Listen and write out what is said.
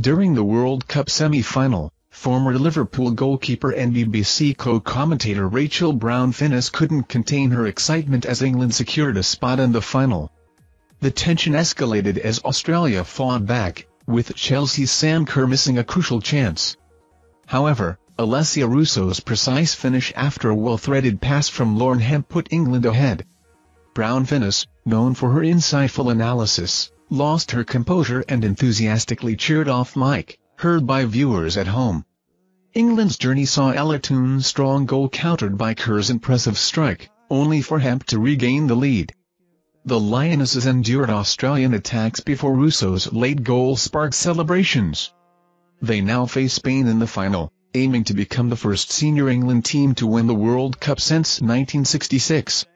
During the World Cup semi-final, former Liverpool goalkeeper and BBC co-commentator Rachel Brown-Finnis couldn't contain her excitement as England secured a spot in the final. The tension escalated as Australia fought back, with Chelsea's Sam Kerr missing a crucial chance. However, Alessia Russo's precise finish after a well-threaded pass from Lauren Hemp put England ahead. Brown-Finnis, known for her insightful analysis, lost her composure and enthusiastically cheered off mic, heard by viewers at home. England's journey saw Ella Toone's strong goal countered by Kerr's impressive strike, only for Hemp to regain the lead. The Lionesses endured Australian attacks before Russo's late goal sparked celebrations. They now face Spain in the final, aiming to become the first senior England team to win the World Cup since 1966.